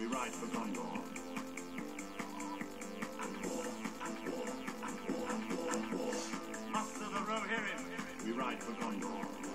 we ride for Gondor. And war, and war, and war, war, war. Master the. We ride for Gondor.